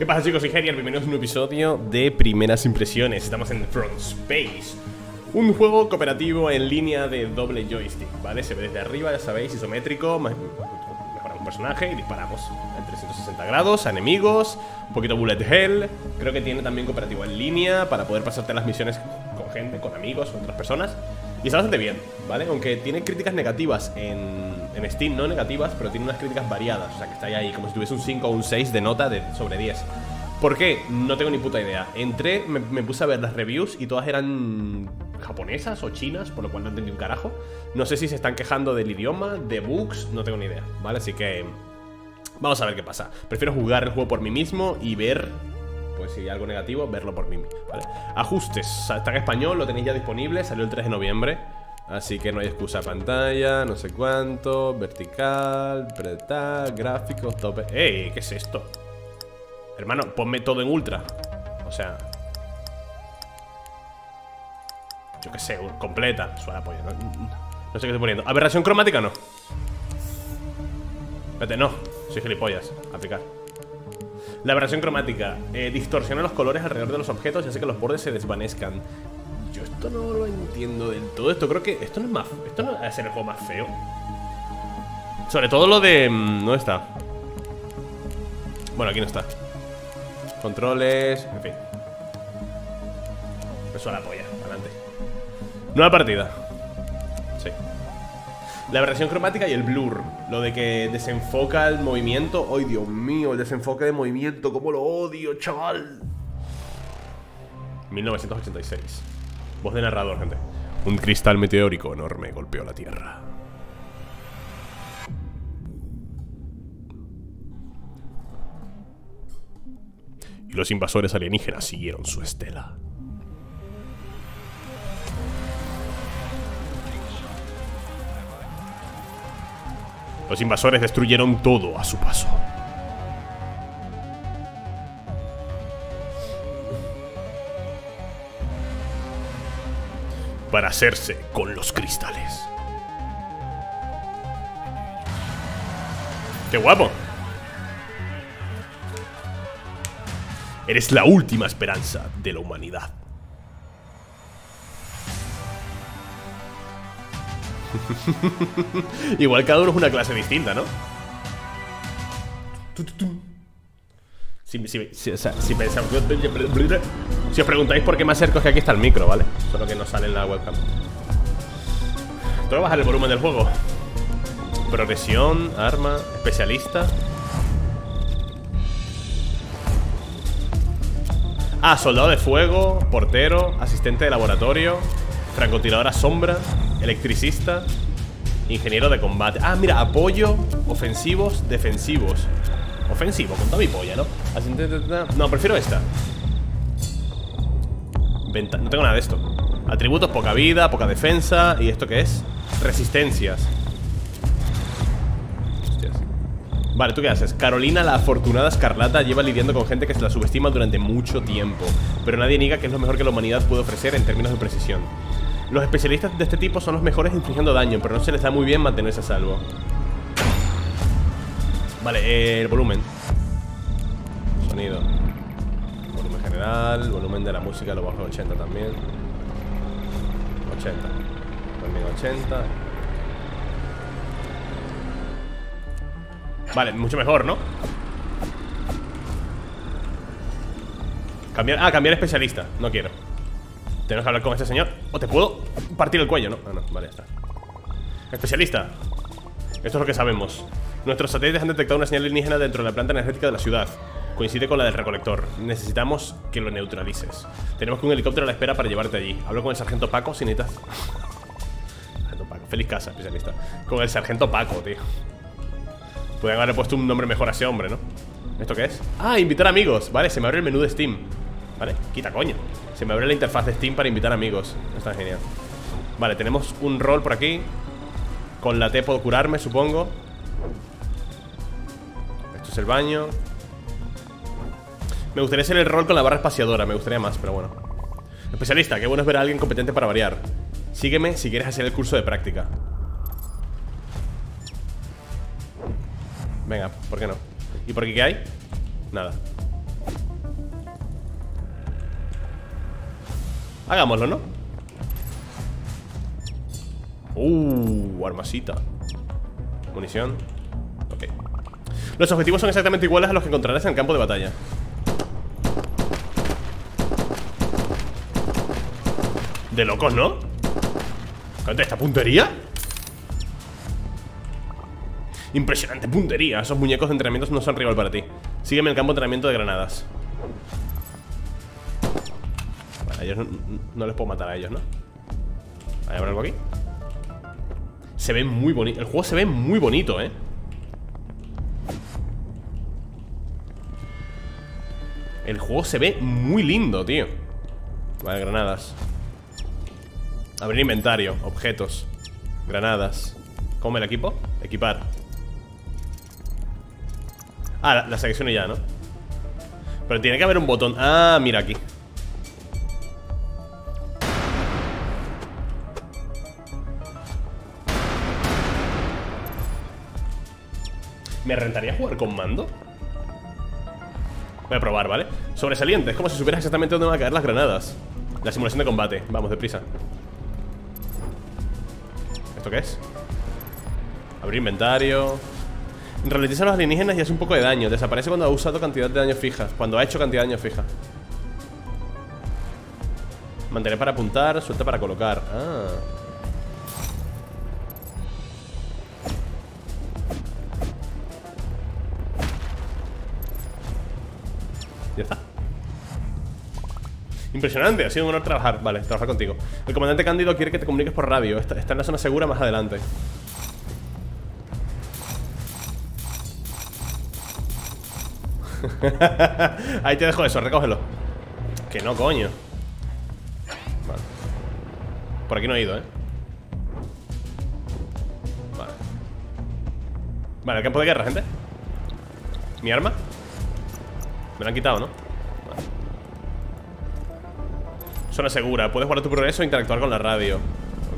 ¿Qué pasa chicos? Soy Gerial, bienvenidos a un episodio de Primeras Impresiones Estamos en Front Space Un juego cooperativo en línea de doble joystick, ¿vale? Se ve desde arriba, ya sabéis, isométrico Mejoramos un personaje y disparamos en 360 grados a enemigos Un poquito bullet hell Creo que tiene también cooperativo en línea Para poder pasarte las misiones con gente, con amigos, con otras personas y está bastante bien, ¿vale? Aunque tiene críticas negativas en, en, Steam, no negativas, pero tiene unas críticas variadas. O sea, que está ahí como si tuviese un 5 o un 6 de nota de, sobre 10. ¿Por qué? No tengo ni puta idea. Entré, me, puse a ver las reviews y todas eran japonesas o chinas, por lo cual no entendí un carajo. No sé si se están quejando del idioma, de bugs, no tengo ni idea, ¿vale? Así que... Vamos a ver qué pasa. Prefiero jugar el juego por mí mismo y ver pues si hay algo negativo, verlo por mí. ¿vale? Ajustes, en español, lo tenéis ya disponible, salió el 3 de noviembre. Así que no hay excusa pantalla, no sé cuánto, vertical, apretar, gráficos, tope. ¡Ey! ¿Qué es esto? Hermano, ponme todo en ultra. O sea. Yo qué sé, completa. Suena apoyo. No, no, sé qué estoy poniendo. ¿Aberración cromática no? Espérate, no. Soy gilipollas. Aplicar. La aberración cromática eh, distorsiona los colores alrededor de los objetos y hace que los bordes se desvanezcan. Yo esto no lo entiendo del todo. Esto creo que. Esto no es más. Esto no es el juego más feo. Sobre todo lo de. Mm, ¿Dónde está? Bueno, aquí no está. Controles. En fin. Me suena la polla. Adelante. Nueva partida. La aberración cromática y el blur. Lo de que desenfoca el movimiento. ¡Ay, Dios mío! El desenfoque de movimiento. ¡Cómo lo odio, chaval! 1986. Voz de narrador, gente. Un cristal meteórico enorme golpeó la Tierra. Y los invasores alienígenas siguieron su estela. Los invasores destruyeron todo a su paso. Para hacerse con los cristales. ¡Qué guapo! Eres la última esperanza de la humanidad. Igual cada uno es una clase distinta, ¿no? Si, si, os preguntáis por qué me acerco es que aquí está el micro, ¿vale? Solo que no sale en la webcam. Tengo que bajar el volumen del juego. Progresión, arma, especialista. Ah, soldado de fuego, portero, asistente de laboratorio Francotiradora sombra Electricista Ingeniero de combate. Ah, mira, apoyo Ofensivos, defensivos. Ofensivo, con toda mi polla, ¿no? No, prefiero esta. No tengo nada de esto. Atributos, poca vida, poca defensa ¿Y esto qué es? Resistencias. Vale, ¿tú qué haces? Carolina, la afortunada escarlata, lleva lidiando con gente que se la subestima durante mucho tiempo Pero nadie niega que es lo mejor que la humanidad puede ofrecer en términos de precisión los especialistas de este tipo son los mejores infligiendo daño, pero no se les da muy bien mantenerse a salvo. Vale, eh, el volumen. Sonido. Volumen general, volumen de la música lo bajo a 80 también. 80. También 80. Vale, mucho mejor, ¿no? Cambiar, ah, cambiar especialista No quiero tenemos que hablar con este señor ¿O te puedo partir el cuello? No, ah, no, vale, ya está. Especialista. Esto es lo que sabemos. Nuestros satélites han detectado una señal alienígena dentro de la planta energética de la ciudad. Coincide con la del recolector. Necesitamos que lo neutralices. Tenemos que un helicóptero a la espera para llevarte allí. Hablo con el sargento Paco si necesitas. Sargento Paco, feliz casa, especialista. Con el sargento Paco, tío. Pueden haberle puesto un nombre mejor a ese hombre, ¿no? ¿Esto qué es? Ah, invitar amigos. Vale, se me abre el menú de Steam. Vale, quita coño se me abre la interfaz de Steam para invitar amigos. Está genial. Vale, tenemos un rol por aquí. Con la T puedo curarme, supongo. Esto es el baño. Me gustaría ser el rol con la barra espaciadora Me gustaría más, pero bueno. Especialista, qué bueno es ver a alguien competente para variar. Sígueme si quieres hacer el curso de práctica. Venga, ¿por qué no? ¿Y por aquí qué hay? Nada Hagámoslo, ¿no? Uh, armasita Munición. Ok. Los objetivos son exactamente iguales a los que encontrarás en el campo de batalla. De locos, ¿no? ¿Esta puntería? Impresionante puntería. Esos muñecos de entrenamiento no son rival para ti. Sígueme el campo de entrenamiento de granadas a ellos no, les puedo matar a ellos, ¿no? ¿Hay algo aquí? Se ve muy bonito El juego se ve muy bonito, ¿eh? El juego se ve muy lindo, tío Vale, granadas Abrir inventario, objetos Granadas ¿Cómo el equipo? Equipar Ah, la, la selecciono ya, ¿no? Pero tiene que haber un botón Ah, mira aquí ¿Me rentaría jugar con mando? Voy a probar, ¿vale? Sobresaliente, es como si supieras exactamente dónde van a caer las granadas. La simulación de combate, vamos, deprisa. ¿Esto qué es? Abrir inventario. Ralentiza a los alienígenas y hace un poco de daño. Desaparece cuando ha usado cantidad de daño fija. Cuando ha hecho cantidad de daño fija. Mantener para apuntar, suelta para colocar. Ah Impresionante, ha sido un honor trabajar. Vale, trabajar contigo. El comandante Cándido quiere que te comuniques por radio. Está, en la zona segura más adelante. Ahí te dejo eso, recógelo. Que no, coño. Vale. Por aquí no he ido, ¿eh? Vale. Vale, el campo de guerra, gente ¿Mi arma? Me lo han quitado, ¿no? Zona segura. Puedes guardar tu progreso e interactuar con la radio.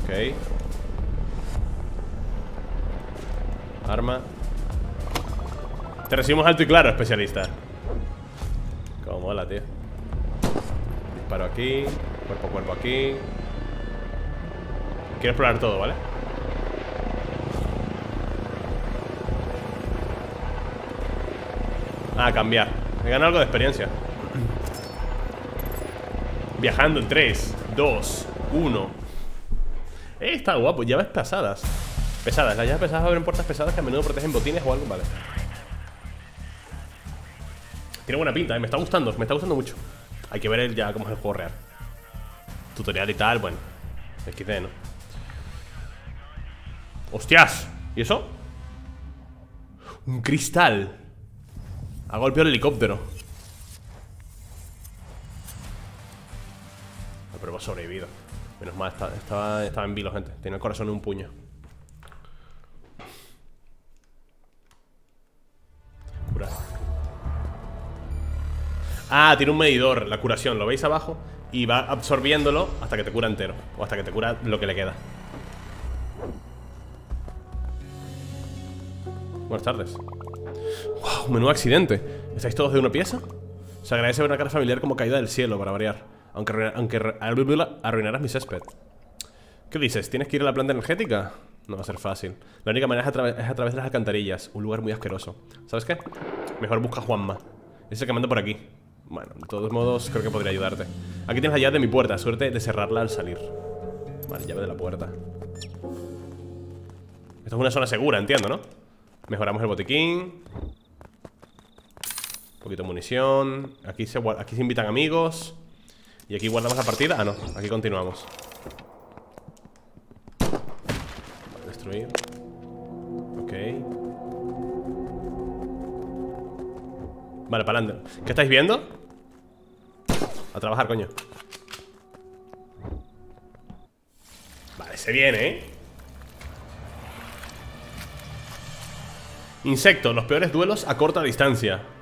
Ok. Arma. Te recibimos alto y claro, especialista. Como mola, tío. Disparo aquí. Cuerpo a cuerpo aquí. Quiero explorar todo, ¿vale? Ah, cambiar. He ganado algo de experiencia Viajando en 3, 2, 1 Eh, está guapo, llaves pesadas Pesadas, las llaves pesadas abren puertas pesadas que a menudo protegen botines o algo, vale tiene buena pinta, ¿eh? me está gustando, me está gustando mucho Hay que ver ya cómo es el juego real Tutorial y tal, bueno XD, ¿no? ¡Hostias! ¿Y eso? Un cristal Ha golpeado el helicóptero Pero hemos sobrevivido. Menos mal, estaba, estaba en vilo, gente. Tiene el corazón en un puño. Ah, tiene un medidor, la curación, ¿lo veis abajo? Y va absorbiéndolo hasta que te cura entero O hasta que te cura lo que le queda. Buenas tardes. Wow, menudo accidente. ¿Estáis todos de una pieza? Se agradece ver una cara familiar como caída del cielo, para variar Aunque, aunque arruinarás mi césped. ¿Qué dices? ¿Tienes que ir a la planta energética? No va a ser fácil. La única manera es a, es través de las alcantarillas Un lugar muy asqueroso. ¿Sabes qué? Mejor busca a Juanma. Ese que manda por aquí. Bueno, de todos modos creo que podría ayudarte. Aquí tienes la llave de mi puerta, suerte de cerrarla al salir. Vale, llave de la puerta. Esto es una zona segura, entiendo, ¿no? Mejoramos el botiquín. Un poquito de munición. Aquí se, aquí se invitan amigos Y aquí guardamos la partida Ah, no, aquí continuamos. Destruir. Ok. Vale, para ¿Qué estáis viendo? A trabajar, coño. Vale, se viene, ¿eh? Insecto, los peores duelos a corta distancia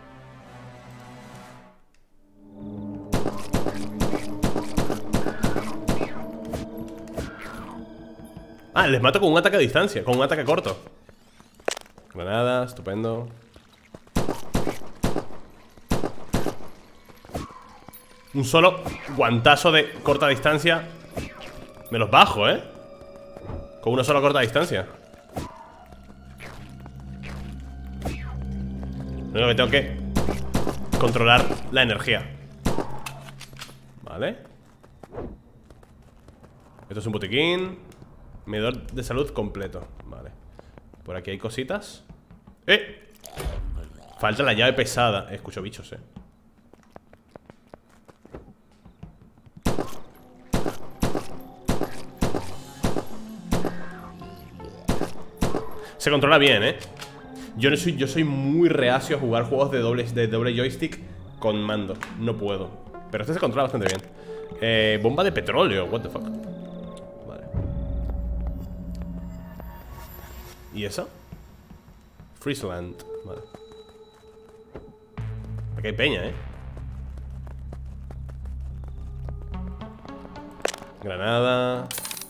Ah, les mato con un ataque a distancia Con un ataque corto. Granada, estupendo. Un solo guantazo de corta distancia. Me los bajo, ¿eh? Con una sola corta distancia. Lo único que tengo que Controlar la energía. Vale. Esto es un botiquín Medidor de salud completo Vale Por aquí hay cositas ¡Eh! Falta la llave pesada Escucho bichos, eh Se controla bien, ¿eh? Yo, soy, yo soy muy reacio a jugar juegos de doble, de doble joystick con mando. No puedo. Pero este se controla bastante bien. Eh, bomba de petróleo. What the fuck. ¿Y eso? Friesland. Vale. Aquí hay peña, ¿eh? Granada.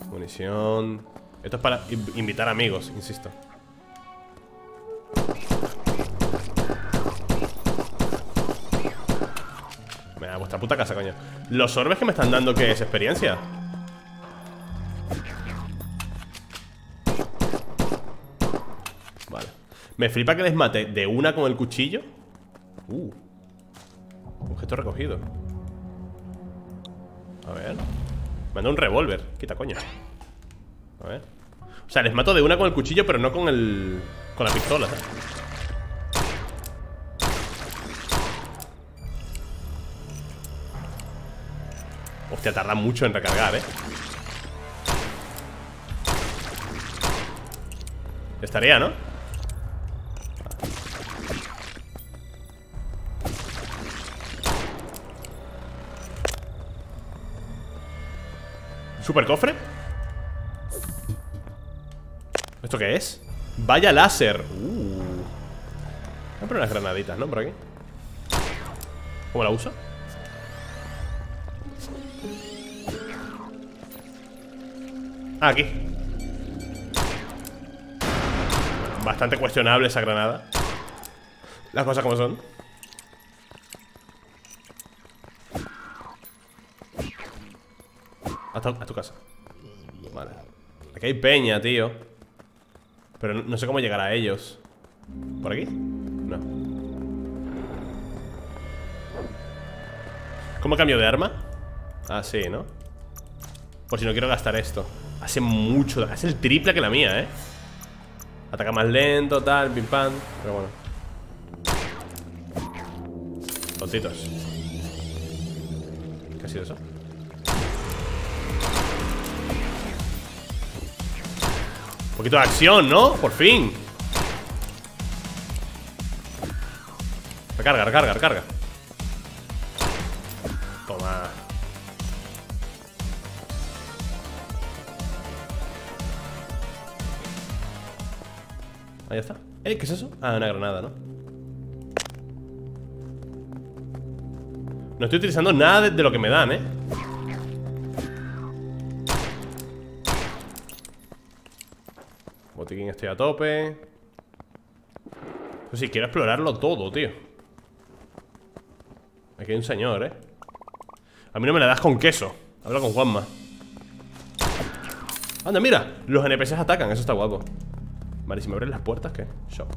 Munición. Esto es para invitar amigos, insisto. vuestra puta casa, coño Los orbes que me están dando, ¿qué es? ¿Experiencia? Me flipa que les mate de una con el cuchillo. Uh. Objeto recogido. A ver. Me un revólver. Quita, coño. A ver. O sea, les mato de una con el cuchillo Pero no con el... Con la pistola. Hostia, tarda mucho en recargar, ¿eh? Estaría, ¿no? ¿Super cofre? ¿Esto qué es? Vaya láser Uh Voy a poner unas granaditas, ¿no? Por aquí ¿Cómo la uso? Ah, aquí Bastante cuestionable esa granada Las cosas como son a tu, casa Vale Aquí hay peña, tío Pero no, no sé cómo llegar a ellos ¿Por aquí? No ¿Cómo cambio de arma? Ah, sí, ¿no? Por si no quiero gastar esto Hace mucho, hace el triple que la mía, ¿eh? Ataca más lento, tal, pim pam Pero bueno Tontitos ¿Qué ha sido eso? Poquito de acción, ¿no? Por fin Recarga, recarga, recarga Toma Ahí está ¿Eh? ¿Qué es eso? Ah, una granada, ¿no? No estoy utilizando nada de, lo que me dan, ¿eh? Estoy a tope Pues sí, quiero explorarlo todo, tío Aquí hay un señor, ¿eh? A mí no me la das con queso Habla con Juanma Anda, mira Los NPCs atacan, eso está guapo Vale, si me abren las puertas, ¿qué? Shop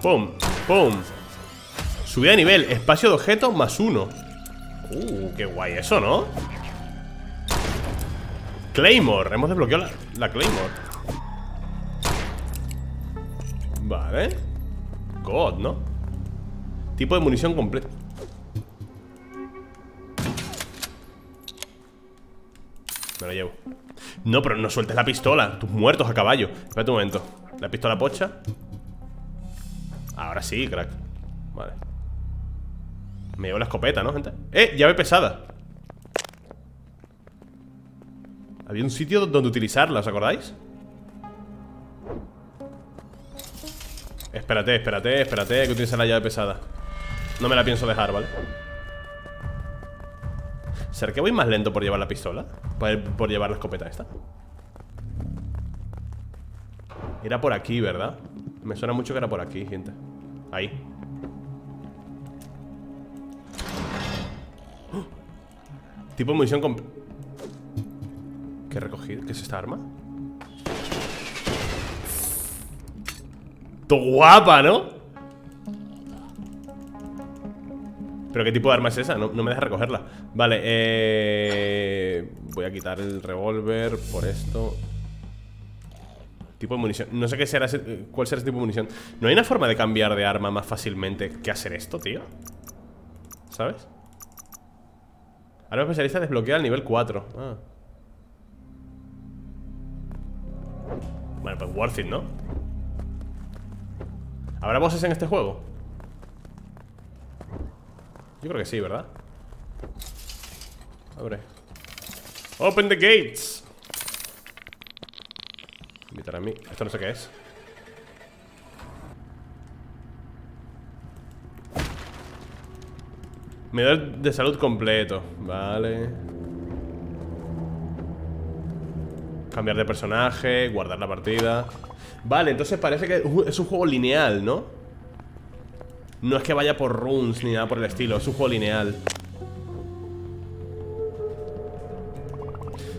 ¡Pum! ¡Pum! Subida de nivel, espacio de objeto más uno. Uh, qué guay eso, ¿no? Claymore, hemos desbloqueado la, la Claymore. Vale. God, ¿no? Tipo de munición completo Me lo llevo. No, pero no sueltes la pistola. Tus muertos a caballo. Espérate un momento. La pistola pocha. Ahora sí, crack. Vale Me llevo la escopeta, ¿no, gente? ¡Eh! Llave pesada Había un sitio donde utilizarla, ¿os acordáis? Espérate, espérate, espérate Que utilice la llave pesada No me la pienso dejar, ¿vale? ¿Será que voy más lento por llevar la pistola? Por, llevar la escopeta esta Era por aquí, ¿verdad? Me suena mucho que era por aquí, gente Ahí Tipo munición con... ¿Qué he recogido? ¿Qué es esta arma? ¡Tu guapa, ¿no? ¿Pero qué tipo de arma es esa? No, me deja recogerla Vale, eh... Voy a quitar el revólver por esto Tipo de munición No sé qué será cuál será ese tipo de munición No hay una forma de cambiar de arma más fácilmente Que hacer esto, tío ¿Sabes? Arma especialista desbloquea al nivel 4 ah. Bueno, pues worth it, ¿no? ¿Habrá bosses en este juego? Yo creo que sí, ¿verdad? Abre Open the gates Invitar a mí Esto no sé qué es Medal de salud completo Vale Cambiar de personaje Guardar la partida. Vale, entonces parece que es un juego lineal, ¿no? No es que vaya por runes ni nada por el estilo Es un juego lineal.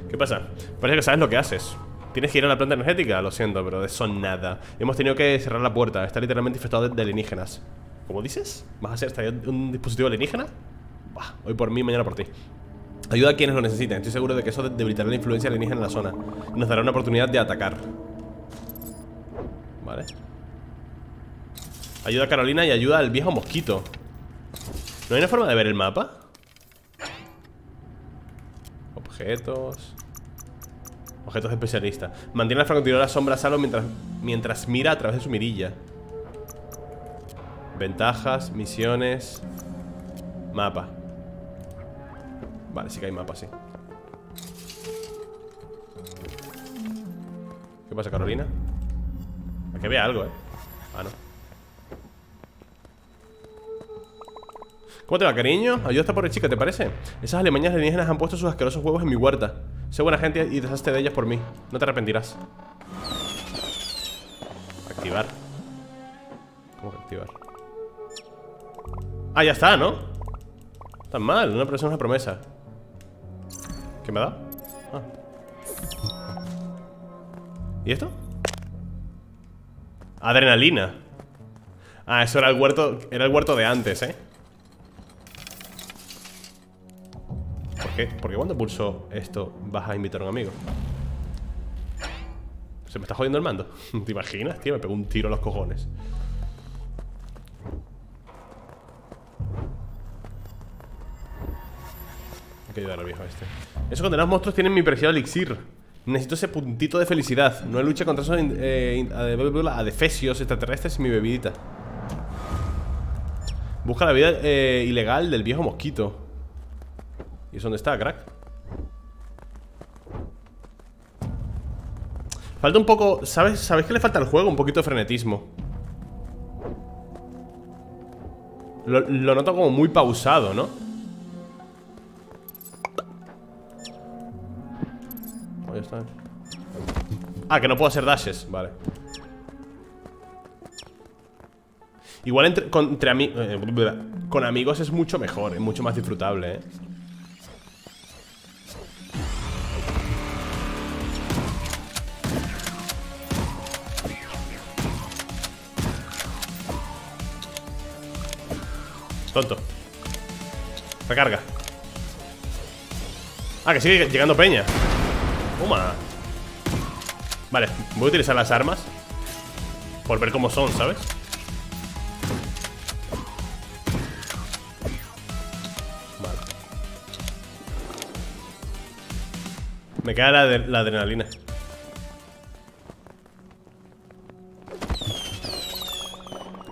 ¿Qué pasa? Parece que sabes lo que haces. Tienes que ir a la planta energética, lo siento, pero de eso nada. Hemos tenido que cerrar la puerta Está literalmente infectado de alienígenas ¿Cómo dices? ¿Vas a ser un dispositivo alienígena? hoy por mí, mañana por ti Ayuda a quienes lo necesiten Estoy seguro de que eso debilitará la influencia alienígena en la zona Nos dará una oportunidad de atacar Vale Ayuda a Carolina y ayuda al viejo mosquito ¿No hay una forma de ver el mapa? Objetos Objetos de especialista Mantiene la francotiradora sombra salvo mientras, mientras mira a través de su mirilla Ventajas, misiones Mapa. Vale, sí que hay mapa, sí. ¿Qué pasa, Carolina? A que algo, eh Ah, no. ¿Cómo te va, cariño? Ayuda esta pobre chica, ¿te parece? Esas alemañas alienígenas han puesto sus asquerosos huevos en mi huerta. Sé buena gente y deshazte de ellas por mí. No te arrepentirás. Activar Ah, ya está, ¿no? Tan mal, una promesa es una promesa ¿Qué me da? Ah. ¿Y esto? Adrenalina Ah, eso era el huerto Era el huerto de antes, ¿eh? Porque cuando pulso esto vas a invitar a un amigo? Se me está jodiendo el mando ¿Te imaginas, tío? Me pegó un tiro a los cojones que ayudar al viejo este Esos condenados monstruos tienen mi preciado elixir Necesito ese puntito de felicidad No lucha contra esos eh, adefesios extraterrestres y mi bebidita Busca la vida eh, ilegal del viejo mosquito ¿Y eso dónde está, crack? Falta un poco... ¿Sabes, ¿Sabes qué le falta al juego? Un poquito de frenetismo lo noto como muy pausado, ¿no? Ah, que no puedo hacer dashes, vale. Igual entre, con, eh, con amigos es mucho mejor, es mucho más disfrutable, ¿eh? Tonto. Recarga. Ah, que sigue llegando peña Toma Vale, voy a utilizar las armas Por ver cómo son, ¿sabes? Vale Me queda la, adrenalina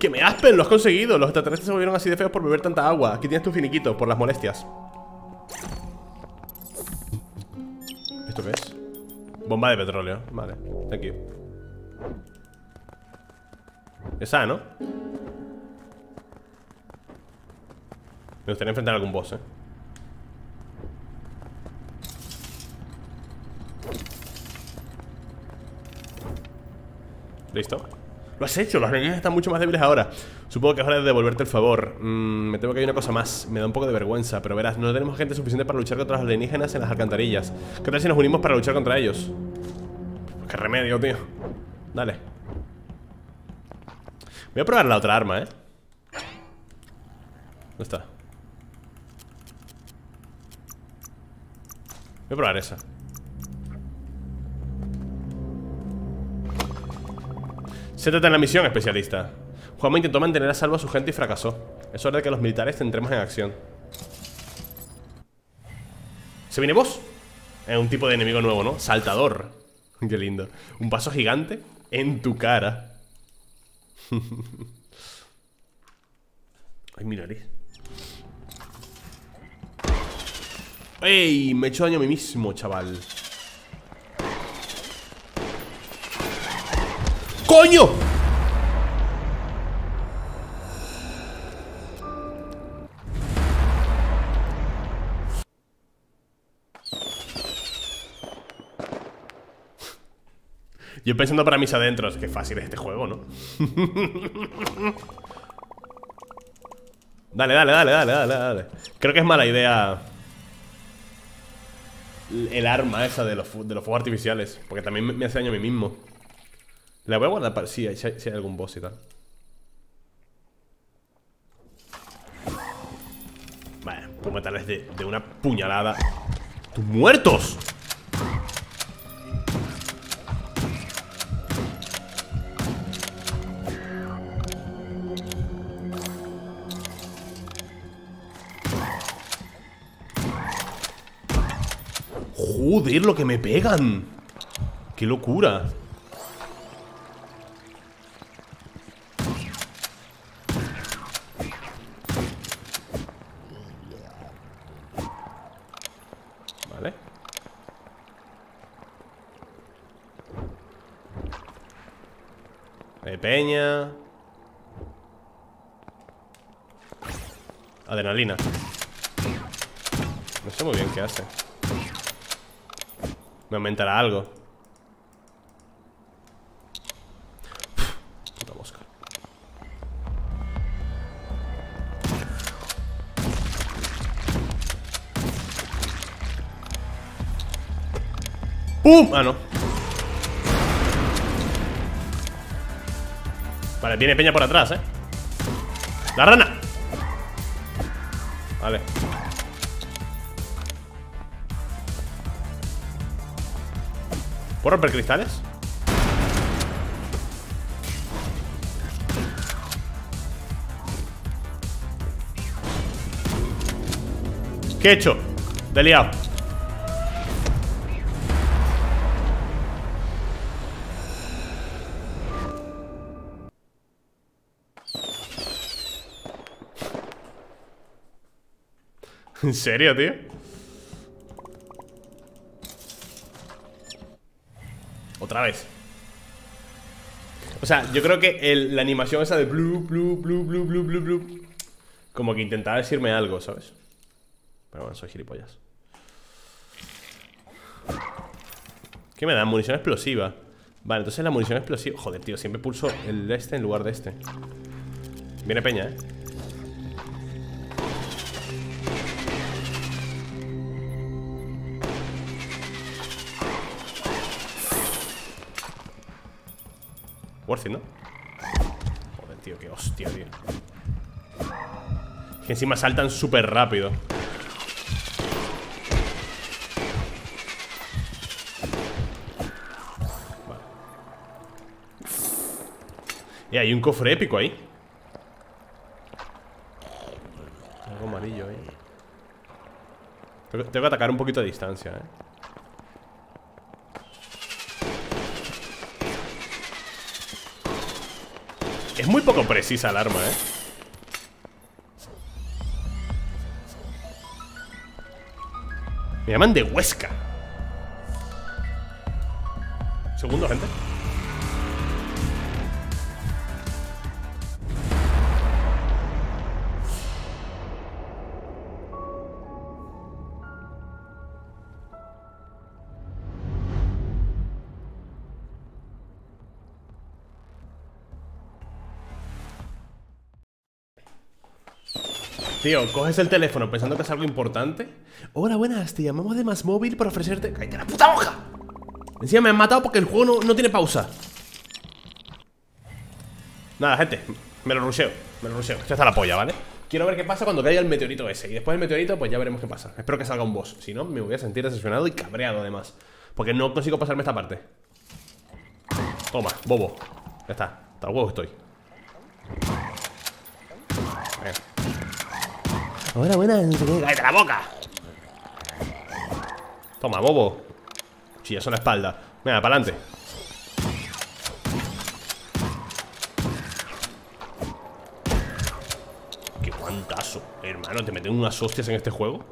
¡Que me aspen! ¡Lo has conseguido! Los extraterrestres se volvieron así de feos por beber tanta agua Aquí tienes tu finiquito, por las molestias Bomba de petróleo, vale Thank you Esa, ¿no? Me gustaría enfrentar a algún boss, ¿eh? Listo Lo has hecho, los alienígenas están mucho más débiles ahora. Supongo que es hora de devolverte el favor. Mm, Me temo que hay una cosa más. Me da un poco de vergüenza Pero verás, no tenemos gente suficiente para luchar contra los alienígenas en las alcantarillas. ¿Qué tal si nos unimos para luchar contra ellos? Qué remedio, tío. Dale. Voy a probar la otra arma, ¿eh? ¿Dónde está? Voy a probar esa Siéntate en la misión, especialista. Juanma intentó mantener a salvo a su gente y fracasó. Es hora de que los militares entremos en acción. ¿Se viene vos? Es un tipo de enemigo nuevo, ¿no? Saltador. Qué lindo. Un paso gigante en tu cara. Ay, mi nariz ¡Ey! Me he hecho daño a mí mismo, chaval ¡Coño! Yo pensando para mis adentros, qué fácil es este juego, ¿no? dale, dale, dale, dale, dale, dale. Creo que es mala idea el arma esa de los, de los fuegos artificiales, porque también me hace daño a mí mismo. La voy a guardar para si hay, si hay algún boss y tal. Vale, puedo matarles de, de una puñalada. ¡Tus muertos! Joder, lo que me pegan ¡Qué locura! Vale De peña Adrenalina No sé muy bien qué hace me aumentará algo ¡Pum! Ah, no Vale, viene peña por atrás, ¿eh? ¡La rana! Vale ¿Puedo romper cristales? ¿Qué he hecho? De liado ¿En serio, tío? Otra vez O sea, yo creo que la animación esa de blue, blue, blue, blue, blue, blue, blue Como que intentaba decirme algo, ¿sabes? Pero bueno, soy gilipollas ¿Qué me da? Munición explosiva Vale, entonces la munición explosiva Joder, tío, siempre pulso el de este en lugar de este Viene peña, ¿eh? Worthy, ¿no? Joder, tío, qué hostia, tío. Que encima saltan súper rápido. Vale. Y hay un cofre épico ahí. Algo amarillo ahí. Tengo que atacar un poquito a distancia, eh Es muy poco precisa el arma, ¿eh? Me llaman de Huesca Tío, coges el teléfono pensando que es algo importante. Hola, buenas, te llamamos de más móvil para ofrecerte. ¡Cállate la puta hoja! Encima me han matado porque el juego no, tiene pausa. Nada, gente, me lo rusheo. Me lo rusheo. Esto está la polla, ¿vale? Quiero ver qué pasa cuando caiga el meteorito ese. Y después del meteorito, pues ya veremos qué pasa. Espero que salga un boss. Si no, me voy a sentir decepcionado y cabreado además. Porque no consigo pasarme esta parte. Toma, bobo. Ya está. Hasta el huevo estoy. Ahora buena, ¡Cállate la boca! Toma, bobo. eso en la espalda. Venga, para adelante. Qué guantazo. Hermano, ¿te meten unas hostias en este juego?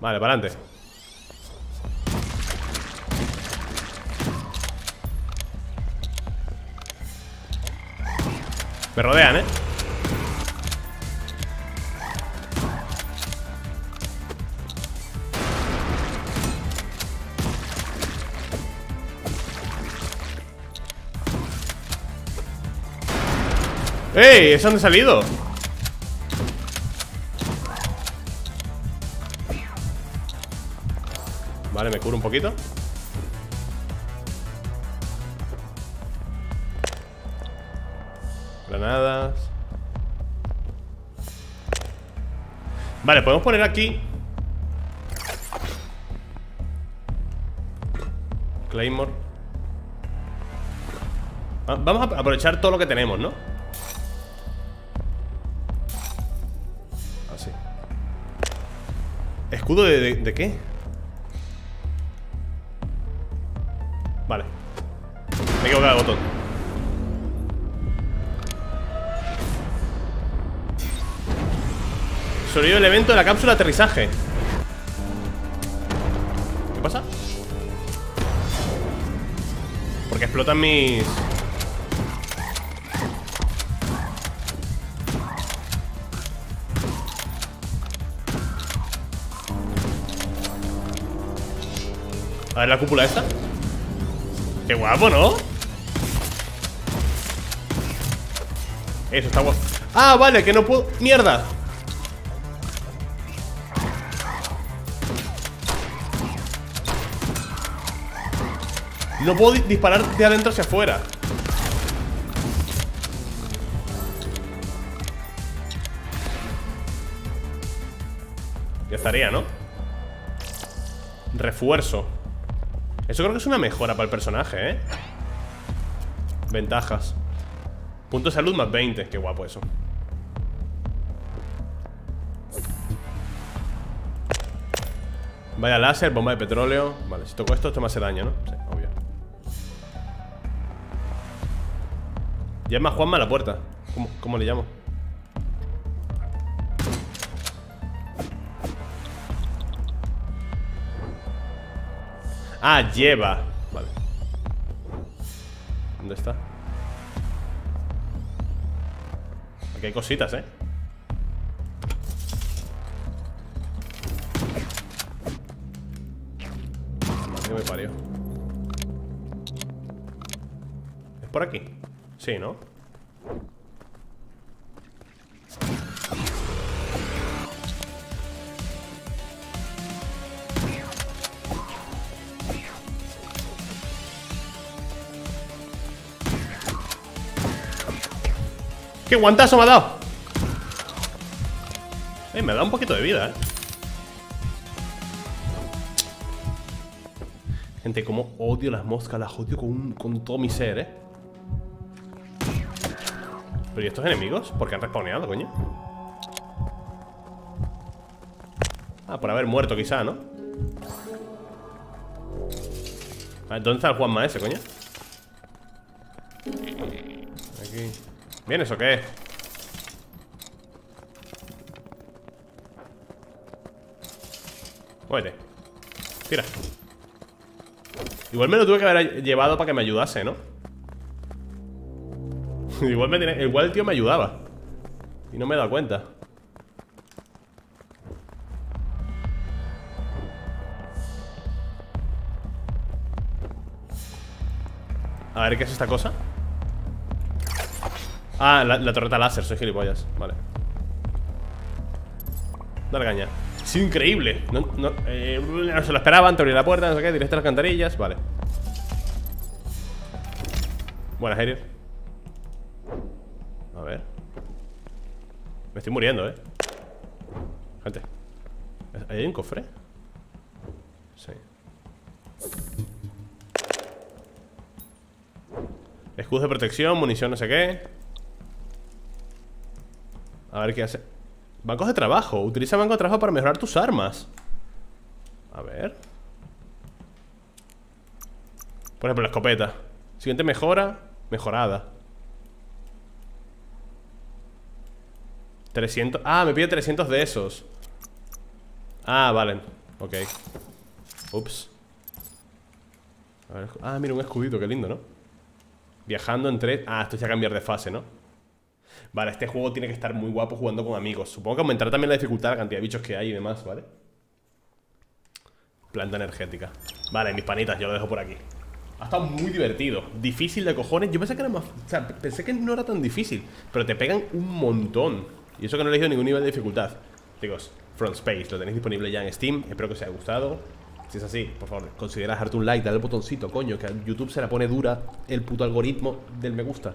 Vale, para adelante. Me rodean, ¿eh? ¡Ey! ¿Es dónde han salido? Vale, me curo un poquito Vale, podemos poner aquí. Claymore. Ah, Vamos a aprovechar todo lo que tenemos, ¿no? Así. ¿Escudo de, de qué? Vale. Me he equivocado el botón Sonido del evento de la cápsula aterrizaje ¿Qué pasa? Porque explotan mis... A ver la cúpula esta Qué guapo, ¿no? Eso está guapo Ah, vale, que no puedo... ¡Mierda! No puedo disparar de adentro hacia afuera. Ya estaría, ¿no? Refuerzo. Eso creo que es una mejora para el personaje, ¿eh? Ventajas. Punto de salud más 20 Qué guapo eso. Vaya láser, bomba de petróleo. Vale, si toco esto, esto me hace daño, ¿no? Sí, Llama a Juanma a la puerta ¿Cómo, le llamo? Ah, lleva Vale ¿Dónde está? Aquí hay cositas, ¿eh? Me parió ¿Es por aquí? Sí, ¿no? ¡Qué guantazo me ha dado! Eh, me da un poquito de vida, eh Gente, como odio las moscas Las odio con, con todo mi ser, eh ¿Pero y estos enemigos? ¿Por qué han respawneado, coño? Ah, por haber muerto quizá, ¿no? ¿dónde está el Juanma ese, coño? Aquí ¿Vienes o qué? Muévete Tira Igual me lo tuve que haber llevado para que me ayudase, ¿no? Igual, me igual el tío me ayudaba. Y no me he dado cuenta. A ver, ¿qué es esta cosa? Ah, la, torreta láser, soy gilipollas. Vale. Dale caña. Es increíble. No, no, eh, no se lo esperaban, te abrí la puerta, no sé qué Directo a las cantarillas, vale. Buenas, Herier estoy muriendo, eh Gente ¿Ahí hay un cofre? Sí. Escudo de protección, munición, no sé qué. A ver qué hace. Bancos de trabajo. Utiliza bancos de trabajo para mejorar tus armas. A ver. Por ejemplo, la escopeta. Siguiente mejora. Mejorada 300 Ah, me pide 300 de esos. Ah, vale Ok. Ups. Ah, mira, un escudito, qué lindo, ¿no? Viajando entre... Ah, esto ya cambiar de fase, ¿no? Vale, este juego tiene que estar muy guapo jugando con amigos. Supongo que aumentará también la dificultad, la cantidad de bichos que hay y demás, ¿vale? Planta energética. Vale, mis panitas, yo lo dejo por aquí. Ha estado muy divertido. Difícil de cojones. Yo pensé que era más... O sea, pensé que no era tan difícil Pero te pegan un montón Y eso que no he elegido ningún nivel de dificultad Chicos, Front Space, lo tenéis disponible ya en Steam Espero que os haya gustado si es así, por favor, considera dejarte un like, dale el botoncito, coño, que a YouTube se la pone dura el puto algoritmo del me gusta.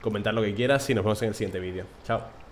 Comentar lo que quieras y nos vemos en el siguiente vídeo. Chao.